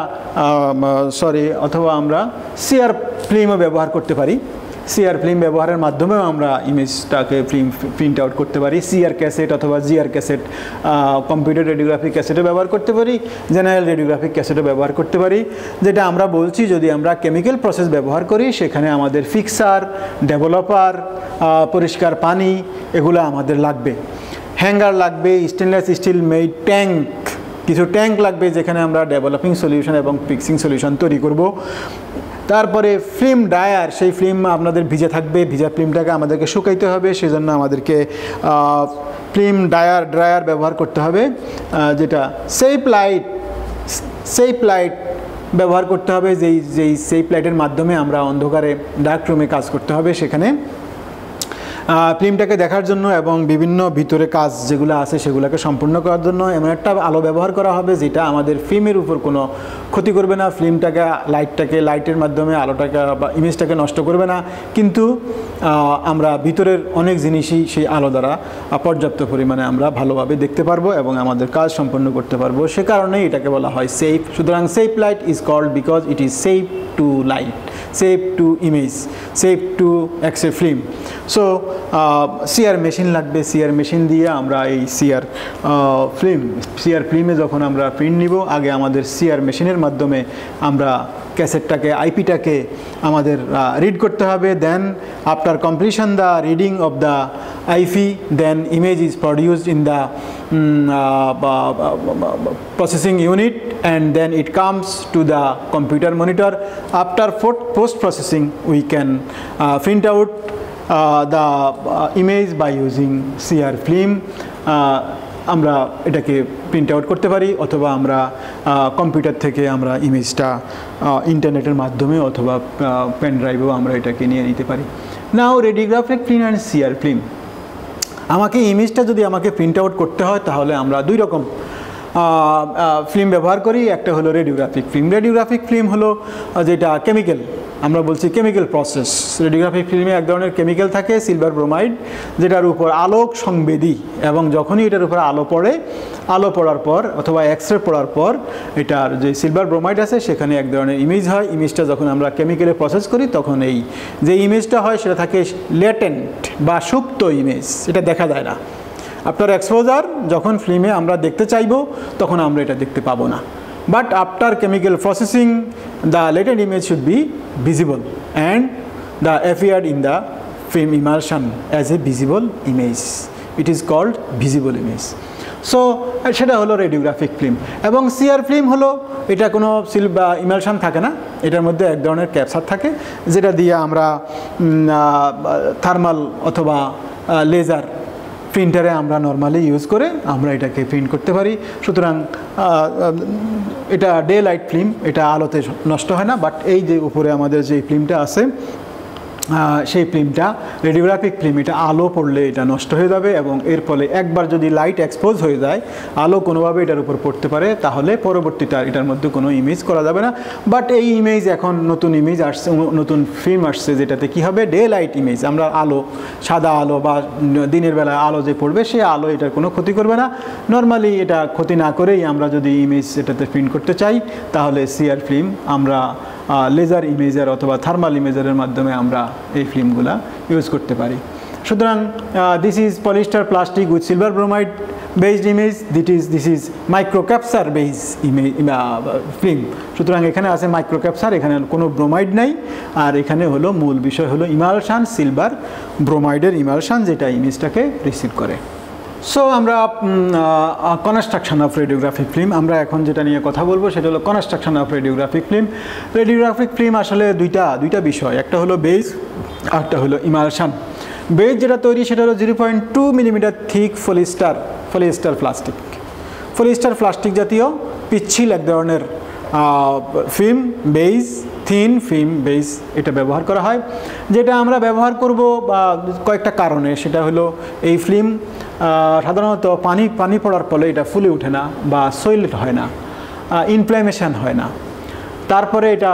সরি অথবা আমরা সিআর ফিল্মও ব্যবহার করতে পারি। সিআর ফিল্ম ব্যবহারের মাধ্যমেও আমরা ইমেজটাকে ফিল্ম প্রিন্ট আউট করতে পারি। সিআর ক্যাসেট অথবা জিআর ক্যাসেট কম্পিউটার রেডিওগ্রাফিক ক্যাসেটও ব্যবহার করতে পারি জেনারেল রেডিওগ্রাফিক ক্যাসেটও ব্যবহার করতে পারি। যেটা আমরা বলছি, যদি আমরা কেমিক্যাল প্রসেস ব্যবহার করি, সেখানে আমাদের ফিক্সার ডেভেলপার পরিষ্কার পানি, এগুলো আমাদের লাগবে। হ্যাঙ্গার লাগবে স্টেনলেস স্টিল মেড ট্যাঙ্ক কিছু ট্যাঙ্ক লাগবে, যেখানে আমরা ডেভেলপিং সলিউশন এবং ফিক্সিং সলিউশন তৈরি করব। তারপরে ফিল্ম ড্রায়ার সেই ফিল্ম আপনাদের ভিজে থাকবে, ভিজা ফিল্মটাকে আমাদেরকে শুকাইতে হবে, সেজন্য আমাদেরকে ফিল্ম ডায়ার, ড্রায়ার ব্যবহার করতে হবে যেটা সেফ লাইট সেফ লাইট ব্যবহার করতে হবে, যেই যেই সেফ লাইটের মাধ্যমে আমরা অন্ধকারে, ডার্ক রুমে কাজ করতে হবে সেখানে। ফিল্মটাকে দেখার জন্য এবং বিভিন্ন ভিতরে কাজ যেগুলো আছে সেগুলোকে সম্পূর্ণ করার জন্য এমন একটা আলো ব্যবহার করা হবে যেটা আমাদের ফিল্মের উপর কোনো ক্ষতি করবে না, ফিল্মটাকে, লাইটটাকে, লাইটের মাধ্যমে আলোটাকে বা ইমেজটাকে নষ্ট করবে না। কিন্তু আমরা ভিতরের অনেক জিনিসই সেই আলো দ্বারা পর্যাপ্ত পরিমাণে আমরা ভালোভাবে দেখতে পারব এবং আমাদের কাজ সম্পন্ন করতে পারব। সে কারণেই এটাকে বলা হয় সেফ সুতরাং safe light is called because it is safe to light safe to image safe to x ray film so CR machine লাগবে সিআর মেশিন দিয়ে আমরা এই সিআর ফিল্ম সিআর ফিল্মে যখন আমরা প্রিন্ট নিব আগে আমাদের সিআর মেশিনের মাধ্যমে আমরা ক্যাসেটটাকে আইপিটাকে আমাদের রিড করতে হবে। Then after completion the reading of the IP then image is produced in the unit and then it comes to the computer monitor. After post processing we can uh, print out uh, the uh, image by using CR film আমরা এটাকে প্রিন্ট আউট করতে পারি অথবা আমরা কম্পিউটার থেকে আমরা ইমেজটা ইন্টারনেটের মাধ্যমে অথবা পেন ড্রাইভেও আমরা এটাকে নিয়ে নিতে পারি। Now radiographic film and CR film আমাকে ইমেজটা যদি আমাকে প্রিন্ট আউট করতে হয় তাহলে আমরা দুই রকম ফিল্ম ব্যবহার করি। একটা হলো রেডিওগ্রাফিক ফিল্ম রেডিওগ্রাফিক ফিল্ম হলো যেটা কেমিক্যাল আমরা বলছি কেমিক্যাল প্রসেস রেডিওগ্রাফিক ফিল্মে এক ধরনের কেমিক্যাল থাকে সিলভার ব্রোমাইড যেটার উপর আলোক সংবেদী। এবং যখনই এটার উপর আলো পড়ে, আলো পড়ার পর অথবা এক্স রে পড়ার পর, এটার যে সিলভার ব্রোমাইড আছে, সেখানে এক ধরনের ইমেজ হয়। ইমেজটা যখন আমরা কেমিক্যালে প্রসেস করি, তখন এই যে ইমেজটা হয়, সেটা থাকে লেটেন্ট বা সুপ্ত ইমেজ এটা দেখা যায় না। আপনার এক্সপোজার যখন ফিল্মে আমরা দেখতে চাইব, তখন আমরা এটা দেখতে পাবো না। But after chemical processing the latent image should be visible and the appeared in the film emulsion as a visible image it is called visible image so সেটা হলো রেডিওগ্রাফিক ফিল্ম এবং সিআর ফিল্ম হলো, এটা কোনো সিল বা ইমালশন থাকে না। এটার মধ্যে এক ধরনের ক্যাপসার থাকে, যেটা দিয়ে আমরা থার্মাল অথবা লেজার প্রিন্টারে আমরা নর্মালি ইউজ করে আমরা এটাকে প্রিন্ট করতে পারি। সুতরাং এটা ডে লাইট ফিল্ম এটা আলোতে নষ্ট হয় না বাট এই যে উপরে আমাদের যে ফিল্মটা আছে সেই ফিল্মটা রেডিওগ্রাফিক ফিল্ম এটা আলো পড়লে এটা নষ্ট হয়ে যাবে এবং এর ফলে একবার যদি লাইট এক্সপোজ হয়ে যায়, আলো কোনোভাবে এটার উপর পড়তে পারে, তাহলে পরবর্তীটা এটার মধ্যে কোনো ইমেজ করা যাবে না। বাট এই ইমেজ এখন নতুন ইমেজ আসছে নতুন ফিল্ম আসছে, যেটাতে কি হবে? ডে লাইট ইমেজ আমরা আলো, সাদা আলো বা দিনের বেলা আলো যে পড়বে, সে আলো এটার কোনো ক্ষতি করবে না। নর্মালি এটা ক্ষতি না করেই আমরা যদি ইমেজ এটাতে প্রিন্ট করতে চাই, তাহলে সিআর ফিল্ম আমরা লেজার ইমেজার অথবা থার্মাল ইমেজারের মাধ্যমে আমরা এই ফিল্মগুলা ইউজ করতে পারি। সুতরাং this is polyester plastic with silver bromide based image that is this is micro microcapsule base image film সুতরাং এখানে আছে মাইক্রো মাইক্রোক্যাপসার এখানে কোনো ব্রোমাইড নাই, আর এখানে হলো মূল বিষয় হলো ইমালশান সিলভার ব্রোমাইডের ইমালশান যেটা ইমেজটাকে রিসিভ করে। সো আমরা কনস্ট্রাকশন অফ রেডিওগ্রাফিক ফিল্ম আমরা এখন যেটা নিয়ে কথা বলব সেটা হলো construction of radiographic film radiographic film আসলে দুইটা দুইটা বিষয়, একটা হলো বেস একটা হলো ইমালশান বেস যেটা তৈরি সেটা হলো zero point two millimetre thick polyester polyester plastic polyester plastic জাতীয় পিচ্ছিল এক ধরনের film base thin film base এটা ব্যবহার করা হয়। যেটা আমরা ব্যবহার করব বা কয়েকটা কারণে, সেটা হলো এই ফিল্ম সাধারণত পানি পানি পড়ার ফলে এটা ফুলে ওঠে না বা সৈলেট হয় না ইনফ্লামেশান হয় না। তারপরে এটা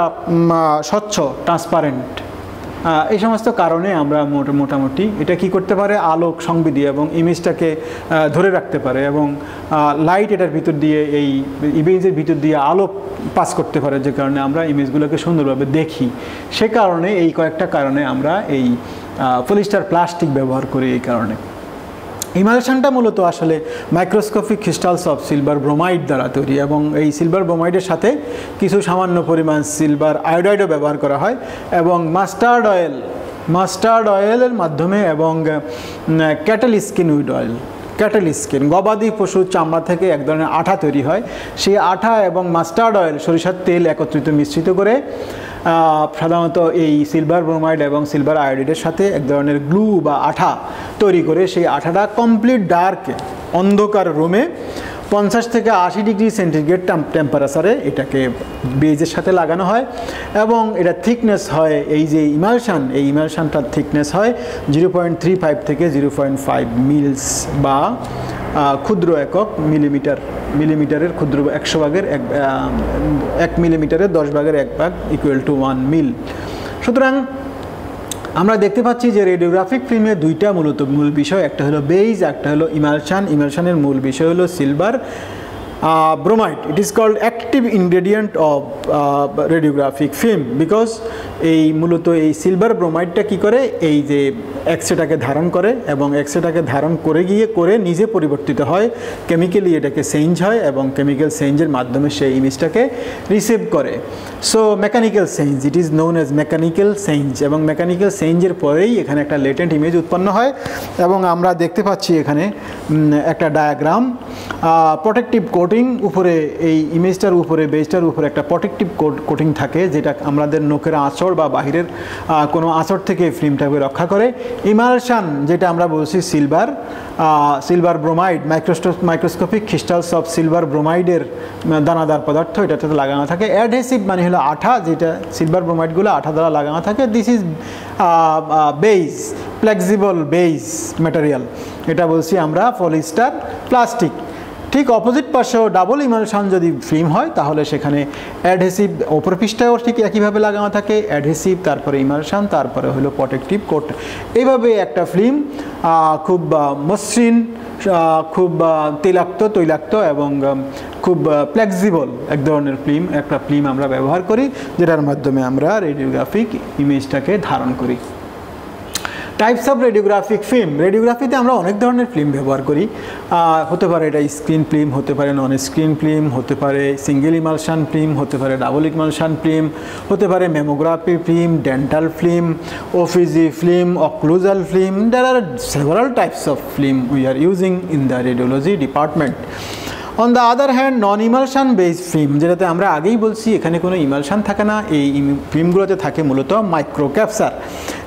স্বচ্ছ ট্রান্সপারেন্ট এই সমস্ত কারণে আমরা মোটামুটি এটা কি করতে পারে? আলোক সংবিধি এবং ইমেজটাকে ধরে রাখতে পারে এবং লাইট এটার ভিতর দিয়ে এই ইমেজের ভিতর দিয়ে আলো পাস করতে পারে, যে কারণে আমরা ইমেজগুলোকে সুন্দরভাবে দেখি। সে কারণে, এই কয়েকটা কারণে আমরা এই পলিস্টার প্লাস্টিক ব্যবহার করি এই কারণে। ইমালশনটা মূলত আসলে microscopic crystals of silver bromide দ্বারা তৈরি এবং এই সিলভার ব্রোমাইডের সাথে কিছু সামান্য পরিমাণ সিলভার আয়োডাইডও ব্যবহার করা হয় এবং মাস্টার্ড অয়েল মাস্টার্ড অয়েলের মাধ্যমে এবং cattle skin with oil cattle skin গবাদি পশুর চামড়া থেকে এক ধরনের আঠা তৈরি হয়। সেই আঠা এবং মাস্টার্ড অয়েল সরিষার তেল একত্রিত মিশ্রিত করে সাধারণত এই সিলভার ব্রোমাইড এবং সিলভার আয়োডিডের সাথে এক ধরনের গ্লু বা আঠা তৈরি করে সেই আঠাটা কমপ্লিট ডার্কে অন্ধকার রুমে পঞ্চাশ থেকে আশি ডিগ্রি সেন্টিগ্রেড টেম্পারেচারে এটাকে বেজের সাথে লাগানো হয় এবং এটা থিকনেস হয় এই যে ইমালশান এই ইমালশানটার থিকনেস হয় জিরো পয়েন্ট থ্রি ফাইভ থেকে জিরো পয়েন্ট ফাইভ মিলস বা ক্ষুদ্র একক মিলিমিটার, মিলিমিটারের ক্ষুদ্র একশো ভাগের এক এক মিলিমিটারের দশ ভাগের এক ভাগ ইকুয়াল টু ওয়ান মিল সুতরাং আমরা দেখতে পাচ্ছি যে রেডিওগ্রাফিক ফিল্মের দুইটা মূলত মূল বিষয়, একটা হলো বেইজ একটা হলো ইমালশান ইমালশানের মূল বিষয় হলো silver bromide it is called active ingredient of radiographic film because এই মূলত এই সিলভার ব্রোমাইডটা কি করে? এই যে এক্সরেটাকে ধারণ করে এবং এক্সরেটাকে ধারণ করে গিয়ে করে নিজে পরিবর্তিত হয়। কেমিক্যালি এটাকে চেঞ্জ হয় এবং কেমিক্যাল চেঞ্জের মাধ্যমে সেই ইমেজটাকে রিসিভ করে। So mechanical change it is known as mechanical change এবং মেকানিক্যাল চেঞ্জের পরেই এখানে একটা লেটেন্ট ইমেজ উৎপন্ন হয় এবং আমরা দেখতে পাচ্ছি এখানে একটা ডায়াগ্রাম প্রোটেক্টিভ কোটিং উপরে, এই ইমেজটার উপরে বেজটার উপরে একটা প্রোটেক্টিভ কোটিং থাকে, যেটা আমাদের নোকের আঁচড় বা বাহিরের কোনো আঁচড় থেকে ফিল্মটাকে রক্ষা করে। ইমালশান যেটা আমরা বলছি সিলভার সিলভার ব্রোমাইড মাইক্রোস্টো মাইক্রোস্কোপিক ক্রিস্টালস অফ সিলভার ব্রোমাইডের দানাদার পদার্থ, এটাতে লাগানো থাকে। অ্যাডহেসিভ মানে হলো আঠা, যেটা সিলভার ব্রোমাইডগুলো আঠা দ্বারা লাগানো থাকে। This is base flexible base material এটা বলছি আমরা পলিস্টার প্লাস্টিক ঠিক অপোজিট পাশেও ডাবল ইমালশন যদি ফিল্ম হয়, তাহলে সেখানে অ্যাডহেসিভ ওপর পৃষ্ঠায়ও ঠিক একইভাবে লাগানো থাকে অ্যাডহেসিভ তারপরে ইমালশন তারপরে হলো প্রোটেক্টিভ কোট এইভাবে একটা ফিল্ম খুব মসৃণ খুব তেলাক্ত, তৈলাক্ত এবং খুব ফ্লেক্সিবল এক ধরনের ফিল্ম একটা ফিল্ম আমরা ব্যবহার করি, যেটার মাধ্যমে আমরা রেডিওগ্রাফিক ইমেজটাকে ধারণ করি। টাইপস অফ রেডিওগ্রাফিক ফিল্ম রেডিওগ্রাফিতে আমরা অনেক ধরনের ফিল্ম ব্যবহার করি। হতে পারে এটা স্ক্রিন ফিল্ম হতে পারে নন স্ক্রিন ফিল্ম হতে পারে সিঙ্গেল ইমালশান ফিল্ম হতে পারে ডাবল ইমালশান ফিল্ম হতে পারে mammography film dental film OPG film occlusal film there are several types of film we are using in the radiology department on the other hand non emulsion base film যেটাতে আমরা আগেই বলছি, এখানে কোনো ইমালশান থাকে না। এই ফিল্মগুলোতে থাকে মূলত মাইক্রো ক্যাপসার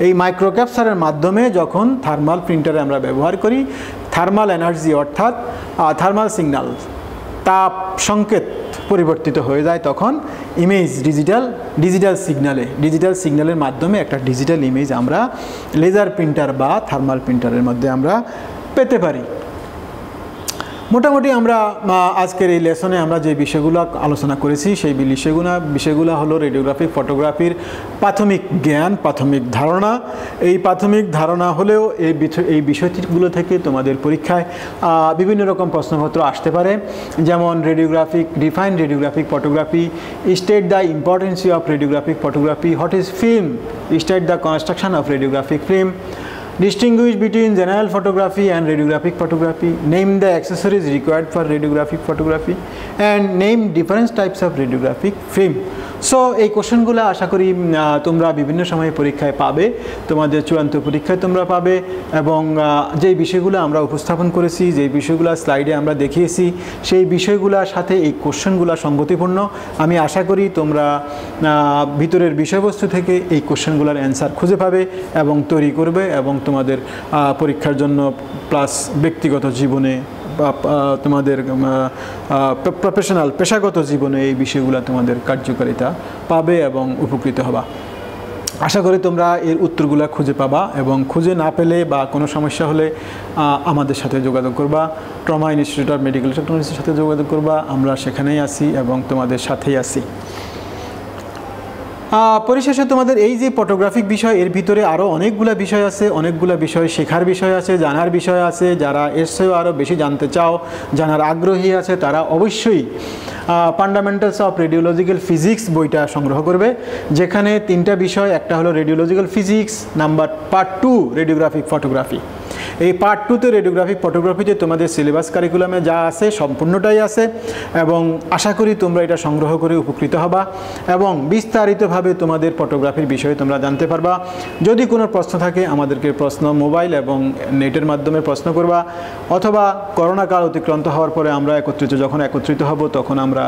এই মাইক্রো ক্যাপসারের মাধ্যমে যখন থার্মাল প্রিন্টারে আমরা ব্যবহার করি থার্মাল এনার্জি অর্থাৎ থার্মাল সিগনাল তাপ সংকেত পরিবর্তিত হয়ে যায় তখন ইমেজ ডিজিটাল ডিজিটাল সিগনালে ডিজিটাল সিগন্যালের মাধ্যমে একটা ডিজিটাল ইমেজ আমরা লেজার প্রিন্টার বা থার্মাল প্রিন্টারের মধ্যে আমরা পেতে পারি। মোটামুটি আমরা আজকের এই লেসনে আমরা যে বিষয়গুলো আলোচনা করেছি, সেই বিষয়গুলো বিষয়গুলো হলো রেডিওগ্রাফিক ফটোগ্রাফির প্রাথমিক জ্ঞান, প্রাথমিক ধারণা। এই প্রাথমিক ধারণা হলেও এই এই বিষয়গুলো থেকে তোমাদের পরীক্ষায় বিভিন্ন রকম প্রশ্নপত্র আসতে পারে। যেমন radiographic define radiographic photography state the importance of radiographic photography what is film state the construction of radiographic film Distinguish between general photography and radiographic photography. Name the accessories required for radiographic photography and name different types of radiographic film. So এই কোশ্চেনগুলো আশা করি তোমরা বিভিন্ন সময়ে পরীক্ষায় পাবে তোমাদের চূড়ান্ত পরীক্ষায় তোমরা পাবে এবং যেই বিষয়গুলো আমরা উপস্থাপন করেছি, যেই বিষয়গুলো স্লাইডে আমরা দেখিয়েছি, সেই বিষয়গুলোর সাথে এই কোশ্চেনগুলো সঙ্গতিপূর্ণ আমি আশা করি তোমরা ভিতরের বিষয়বস্তু থেকে এই কোশ্চেনগুলোর অ্যান্সার খুঁজে পাবে এবং তৈরি করবে এবং তোমাদের পরীক্ষার জন্য প্লাস ব্যক্তিগত জীবনে তোমাদের প্রফেশনাল পেশাগত জীবনে এই বিষয়গুলো তোমাদের কার্যকারিতা পাবে এবং উপকৃত হবা। আশা করি তোমরা এর উত্তরগুলো খুঁজে পাবা এবং খুঁজে না পেলে বা কোনো সমস্যা হলে আমাদের সাথে যোগাযোগ করবা। ট্রমা ইনস্টিটিউট অফ মেডিকেল টেকনোলজির সাথে যোগাযোগ করবা। আমরা সেখানেই আসি এবং তোমাদের সাথেই আহ, পরিশেষে তোমাদের এই যে ফটোগ্রাফিক বিষয়, এর ভিতরে আরও অনেকগুলো বিষয় আছে, অনেকগুলো বিষয় শেখার বিষয় আছে, জানার বিষয় আছে, যারা এসেও আরও বেশি জানতে চাও, জানার আগ্রহী আছে, তারা অবশ্যই ফান্ডামেন্টালস অফ রেডিওলজিক্যাল ফিজিক্স বইটা সংগ্রহ করবে, যেখানে তিনটা বিষয়, একটা হলো radiological physics number part two radiographic photography এই পার্ট টুতে রেডিওগ্রাফিক ফটোগ্রাফিতে তোমাদের সিলেবাস কারিকুলামে যা আছে সম্পূর্ণটাই আছে এবং আশা করি তোমরা এটা সংগ্রহ করে উপকৃত হবা এবং বিস্তারিতভাবে তোমাদের ফটোগ্রাফির বিষয়ে তোমরা জানতে পারবা। যদি কোনো প্রশ্ন থাকে, আমাদেরকে প্রশ্ন মোবাইল এবং নেটের মাধ্যমে প্রশ্ন করবা। অথবা করোনা কাল অতিক্রান্ত হওয়ার পরে আমরা একত্রিত, যখন একত্রিত হব, তখন আমরা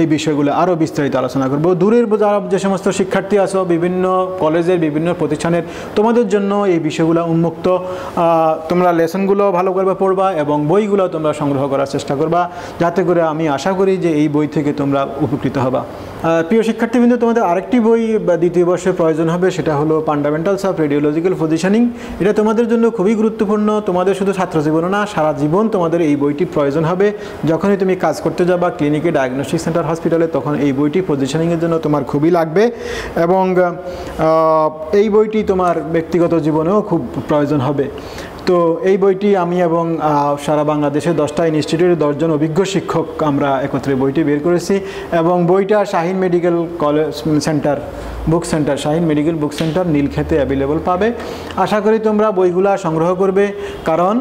এই বিষয়গুলো আরও বিস্তারিত আলোচনা করব। দূরের যারা যে সমস্ত শিক্ষার্থী আসো বিভিন্ন কলেজের বিভিন্ন প্রতিষ্ঠানের, তোমাদের জন্য এই বিষয়গুলো উন্মুক্ত। তোমরা লেসনগুলো ভালো করে পড়বা এবং বইগুলো তোমরা সংগ্রহ করার চেষ্টা করবা, যাতে করে আমি আশা করি যে এই বই থেকে তোমরা উপকৃত হবা। প্রিয় শিক্ষার্থীবৃন্দ, তোমাদের আরেকটি বই বা দ্বিতীয় বর্ষে প্রয়োজন হবে, সেটা হলো ফান্ডামেন্টালস অফ রেডিওলজিক্যাল পজিশনিং এটা তোমাদের জন্য খুবই গুরুত্বপূর্ণ, তোমাদের শুধু ছাত্র জীবনে না, সারা জীবন তোমাদের এই বইটি প্রয়োজন হবে। যখনই তুমি কাজ করতে যাবা ক্লিনিকে ডায়াগনস্টিক সেন্টার হসপিটালে তখন এই বইটি পজিশনিংয়ের জন্য তোমার খুবই লাগবে এবং এই বইটি তোমার ব্যক্তিগত জীবনেও খুব প্রয়োজন হবে। তো এই বইটি আমি এবং সারা বাংলাদেশে দশটা ইনস্টিটিউটের দশজন অভিজ্ঞ শিক্ষক আমরা একত্রে বইটি বের করেছি এবং বইটা Shaheen medical college centre, book centre, Shaheen medical book centre নীলক্ষেতে available পাবে। আশা করি তোমরা বইগুলা সংগ্রহ করবে, কারণ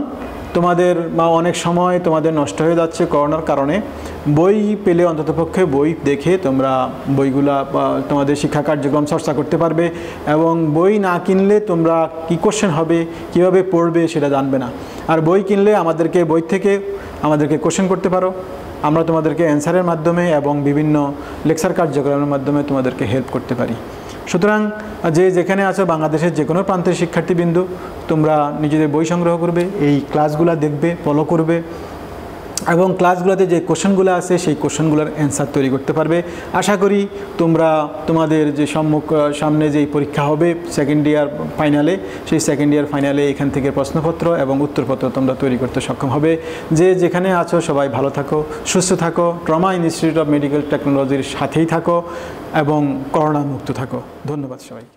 তোমাদের অনেক সময় তোমাদের নষ্ট হয়ে যাচ্ছে করোনার কারণে। বই পেলে অন্ততপক্ষে বই দেখে তোমরা বইগুলা তোমাদের শিক্ষা কার্যক্রম চর্চা করতে পারবে এবং বই না কিনলে তোমরা কী কোশ্চেন হবে, কীভাবে পড়বে সেটা জানবে না। আর বই কিনলে আমাদেরকে, বই থেকে আমাদেরকে কোশ্চেন করতে পারো। আমরা তোমাদেরকে অ্যান্সারের মাধ্যমে এবং বিভিন্ন লেকচার কার্যক্রমের মাধ্যমে তোমাদেরকে হেল্প করতে পারি। সুতরাং, যে যেখানে আছো বাংলাদেশের যে কোনো প্রান্তের শিক্ষার্থীবৃন্দু, তোমরা নিজেদের বই সংগ্রহ করবে, এই ক্লাসগুলো দেখবে ফলো করবে। এবং ক্লাসগুলোতে যে কোশ্চেনগুলো আছে, সেই কোশ্চেনগুলোর অ্যান্সার তৈরি করতে পারবে। আশা করি তোমরা, তোমাদের যে সম্মুখ সামনে যেই পরীক্ষা হবে সেকেন্ড ইয়ার ফাইনালে সেই সেকেন্ড ইয়ার ফাইনালে এখান থেকে প্রশ্নপত্র এবং উত্তরপত্র তোমরা তৈরি করতে সক্ষম হবে। যে যেখানে আছো, সবাই ভালো থাকো, সুস্থ থাকো, ট্রমা ইনস্টিটিউট অফ মেডিকেল টেকনোলজির সাথেই থাকো এবং করোনা মুক্ত থাকো। ধন্যবাদ সবাইকে।